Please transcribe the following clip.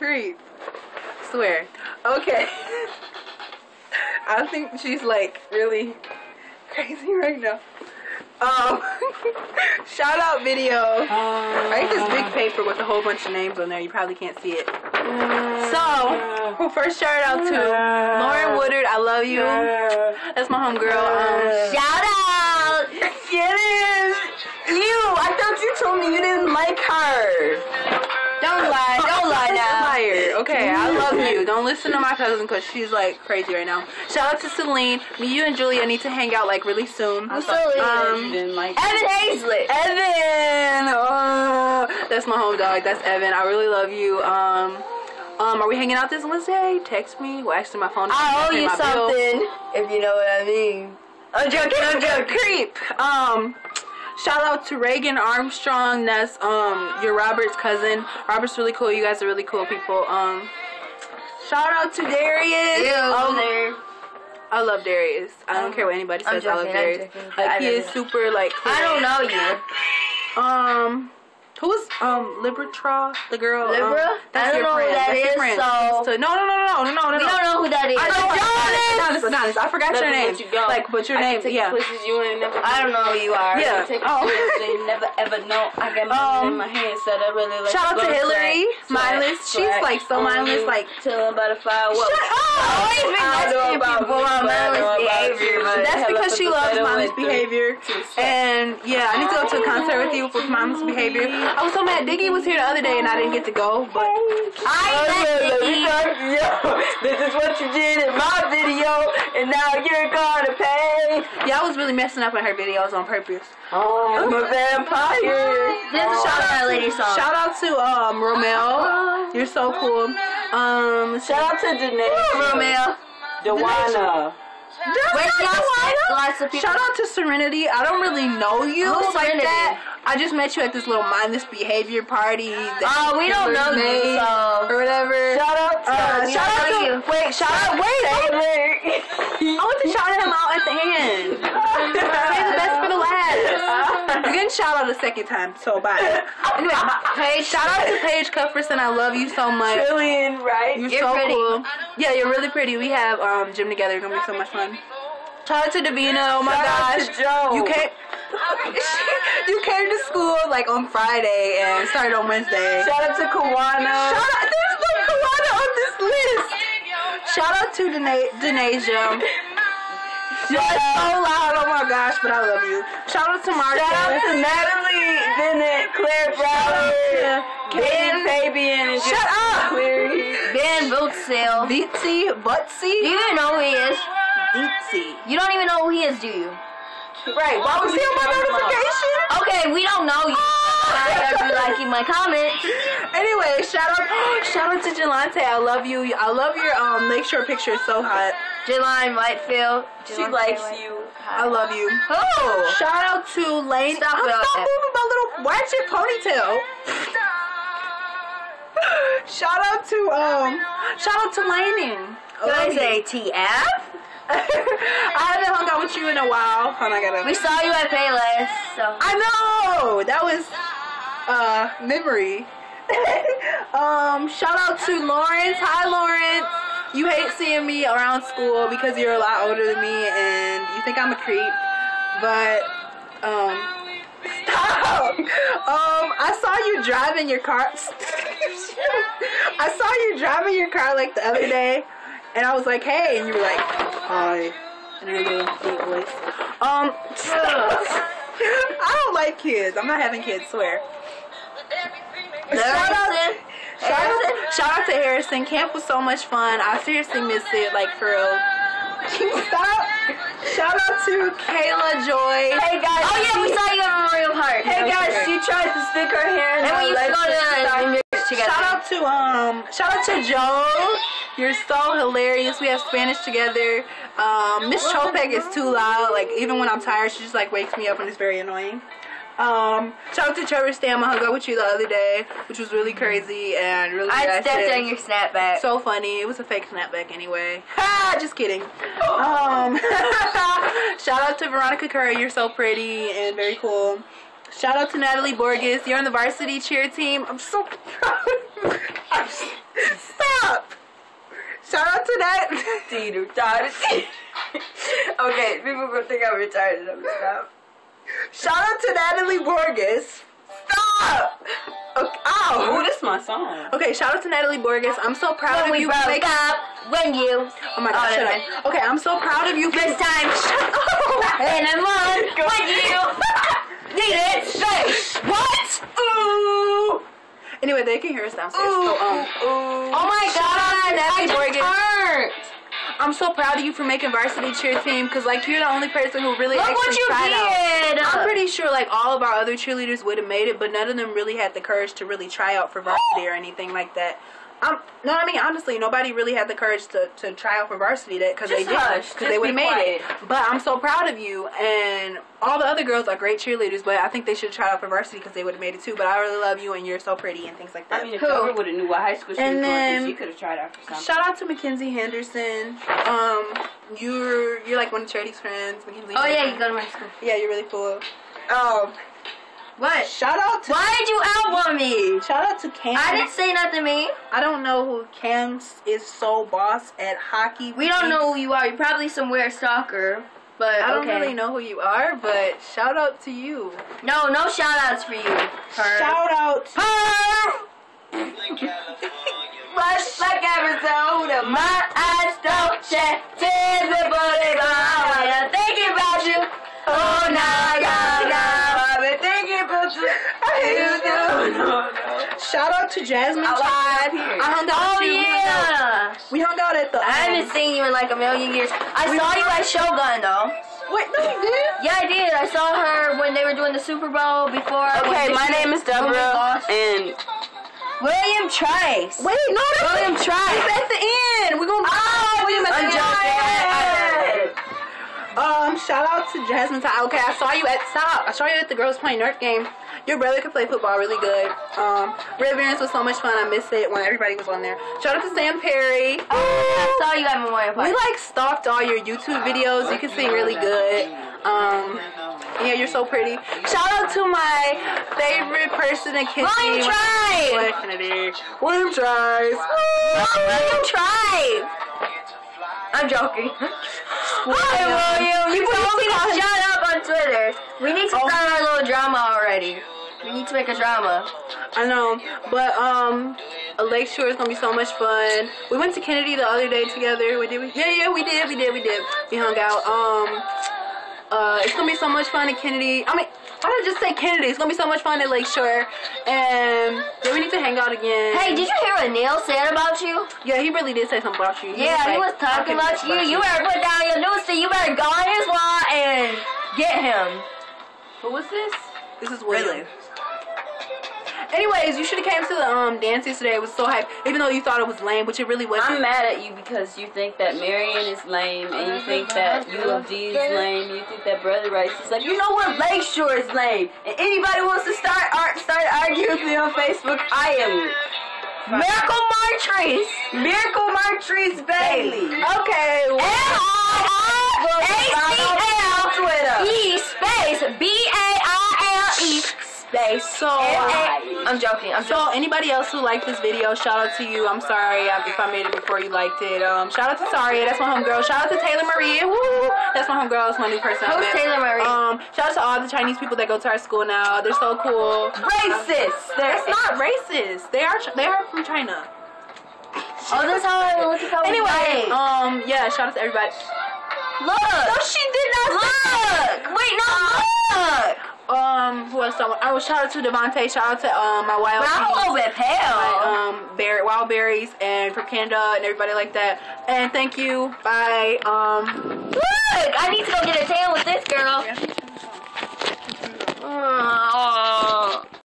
creep. Swear. Okay. I think she's like really crazy right now. Um, shout out video. I got this big paper with a whole bunch of names on there. You probably can't see it. So, we'll first shout out to Lauren Woodard. I love you. That's my homegirl. Um, Shout out! Get in! You! I thought you told me you didn't like her. Don't lie. Don't lie now. Liar. Okay, I love you. Don't listen to my cousin because she's like crazy right now. Shout out to Celine. Me, you, and Julia need to hang out like really soon. Who's Celine? Um, didn't like Evan Hazlett. Evan. Oh, that's my home dog. That's Evan. I really love you. Um, um, are we hanging out this Wednesday? Text me. Well, actually, my phone. I owe you my bill. something, if you know what I mean. I'm joking, I'm joking. Creep. Um, shout out to Reagan Armstrong. That's um your Robert's cousin. Robert's really cool. You guys are really cool people. Um, shout out to Darius. Ew, Um, there. I love Darius. I don't care what anybody says. I love joking, Darius. joking. Like I he is super like. Cool. I don't know you. Um, who's um Libra the girl? um, Libra? that's I don't your know who friend. that that's your is, friend. so- So- no, no, no, no, no, no, no. We don't know who that is. I know. Adonis. Adonis. I forgot your name. you go. Like, but your I name. can take Yeah. places you ain't never. I don't know who you are. Yeah. Take Oh. places you never ever know. I got money Um, in my hand, so I really like. Shout out to Hillary, swag, mindless. swag, She's swag like so on mindless. Like chilling by the fire. What? Shut up! Always been I nice know to about people me, on but I know mindless behavior, That's because she loves mindless behavior. And yeah, I need to go to a concert with you with mindless behavior. I was so mad. Diggy was here the other day and I didn't get to go, but I met Nikki. Yo, this is what you did in my video, and now you're gonna pay. yeah, I was really messing up in her videos on purpose. Oh, I'm a vampire. This is a shout out that lady song. Shout out to um Romel. You're so cool. Um, Shout out to Danae. Romeo. Dewana. Wait, lots, lots of. Shout out to Serenity. I don't really know you Who's like Serenity? that. I just met you at this little mindless behavior party. Oh, we don't know you, so- or whatever. Shout out to Uh, shout out to you. wait, shout out wait. I Taylor. want to shout him out at the end. Save the best for the last. Shout out a second time, so bye. Anyway, Paige, shout out to Paige Cuthbertson. I love you so much. Trillion, right? You're, You're so pretty. cool. Yeah, you're really pretty. We have um gym together. It's gonna be so much fun. Shout out to Davina. Oh my Shout out gosh. to Joe. You came. you came to school like on Friday and started on Wednesday. Shout out to Kawana. Shout out. There's no Kawana on this list. Shout out to Dana- Denasia. You're so loud. Oh my gosh, but I love you. Shout out to Marcus. Shout out to Natalie Bennett, Claire Browder, Ben Fabian, and Shut up. Cleary. Ben Bootsale. Beatsy, Butsy, Do you even know who he is? Beatsy. You don't even know who he is, do you? Right. Why was he on my notification? Okay, we don't know you. I heard you liking my comments. Anyway, shout out, shout out to Jelante. I love you. I love your um lakeshore picture. It's so hot. Jelline Whitefield. She likes you. I love you. Oh. Shout out to Lane. Stop stop moving my little ratchet ponytail. shout out to um. Shout out to Laning. Can I say TF? I haven't hung out with you in a while. Hold on, I gotta. We saw you at Payless, so. I know that was uh memory. um, shout out to Lawrence. Hi, Lawrence. You hate seeing me around school because you're a lot older than me and you think I'm a creep, but um, stop. Um, I saw you driving your car. I saw you driving your car like the other day, and I was like, "Hey," and you were like, "Hi." in your little sweet voice. Um, I don't like kids. I'm not having kids. Swear. Shout out, Harrison? Shout, out, shout out to Harrison. Camp was so much fun. I seriously miss it. Like for real. Can you stop? Shout out to Kayla Joy. Hey guys. Oh yeah, we saw you at Memorial Park. Hey guys, she tried to stick her hair in And we used to go to the together. Shout out to um shout out to Joe. You're so hilarious. We have Spanish together. Um Miss Chopek is too loud. Like even when I'm tired, she just like wakes me up and it's very annoying. Um shout out to Trevor Stam. I hung out with you the other day, which was really crazy and really I stepped on your snapback. so funny. It was a fake snapback anyway. Ha! Just kidding. Um, shout out to Veronica Curry. You're so pretty and very cool. Shout out to Natalie Borges. You're on the varsity cheer team. I'm so proud. I'm Shout out to that. Okay, people gonna think I'm retarded. I'm gonna stop. Shout out to Natalie Borges. Stop! Okay, Oh, ow. this is my song. Okay, shout out to Natalie Borges. I'm so proud When of you. making- up, when you. Oh my god, Oh, shut never up. Okay, I'm so proud of you. This time, Shut up. in a month, when you needed space. What? Ooh. Anyway, they can hear us downstairs. Ooh. So, um, Oh my god, Natalie Borges. turned. I'm so proud of you for making varsity cheer team because like you're the only person who really Look actually what you tried out. did. I'm pretty sure like all of our other cheerleaders would have made it, but none of them really had the courage to really try out for varsity or anything like that. Um, no, I mean honestly, nobody really had the courage to, to try out for varsity that because they did hush. because they would have made it. But I'm so proud of you, and all the other girls are great cheerleaders. But I think they should try out for varsity because they would have made it too. But I really love you, and you're so pretty and things like that. I mean, if? Dover would have knew what high school she And was going then- to, she could have tried out for something. Shout out to Mackenzie Henderson. Um, you're you're like one of Charity's friends, Mackenzie. Oh yeah, you go to my school. Yeah, you're really cool. Um, What? shout out to Why did you album me? shout out to Cam. I didn't say nothing to me. I don't know who Cam is. So boss at hockey. We don't know who you are. You're probably some weird stalker. But I don't okay. really know who you are, but shout out to you. No, no shout outs for you. Her. Shout out. Flashback episode of My eyes don't shed tears before they Shout out to Jasmine I Todd. I hung out Oh, with you. We hung yeah. We hung out at the. I um, haven't seen you in like a million years. I saw you at Shogun though. Wait, no, you did. Yeah, I did. I saw her when they were doing the Super Bowl before. Okay, my name is Deborah, and William Trice. Wait, no, that's William Trice. It's at the end. We're gonna. Oh, William at the end. Shout out to Jasmine Todd. Okay, I saw you at stop. I saw you at the girls playing North game. Your brother could play football really good. Um, Riverence was so much fun. I missed it when everybody was on there. Shout out to Sam Perry. Oh, I saw you at Memorial Park. We like stalked all your YouTube videos. You can sing really good. Um, yeah, you're so pretty. Shout out to my favorite person in Kinsey. William Trice. William Kennedy. William Trice. I'm joking. Hi, William. You told me to shut up on Twitter. We need to Oh. start our little drama already. We need to make a drama. I know, but um, a lake Lakeshore is gonna be so much fun. We went to Kennedy the other day together. We did. We, yeah, yeah, we did. We did. We did. We hung out. Um, uh, it's gonna be so much fun at Kennedy. I mean, why did I just say Kennedy? It's gonna be so much fun at Lakeshore, and then we need to hang out again. Hey, did you hear what Neil said about you? Yeah, he really did say something about you. Yeah, he was like, talking okay, about you. You better put down your newsfeed. You better go on his law and get him. Who was this? This is William. Anyways, you should have came to the um dance yesterday. It was so hype, even though you thought it was lame, which it really wasn't. I'm mad at you because you think that Marion is lame, and you think that U of D is lame, you think that Brother Rice is lame. You know what? Lakeshore is lame. And anybody wants to start art, start arguing with me on Facebook, I am Miracle Martrice. Miracle Martrice Bailey. Okay. M-I-R-A-C-L Twitter. E space B-A-I-L-E space. So, I'm joking. I'm So joking. anybody else who liked this video, shout out to you. I'm sorry if I made it before you liked it. Um, shout out to Saria, that's my homegirl. Shout out to Taylor Marie, woo, that's my homegirl. That's my new person. Who's. Taylor Marie? Um, shout out to all the Chinese people that go to our school now. They're so cool. Racist. It's not racist. They are they are from China. Oh, that's how I look at Anyway, Anyway, um, yeah, shout out to everybody. look. No, she did not. Look. Wait, no, look. Um, who else? I will shout out to Devontae. Shout out to um my wild. But I'm a Peas. little bit pale. um, bear, wild berries and from Canada and everybody like that. And thank you. Bye. Um. Look, I need to go get a tan with this girl. Oh,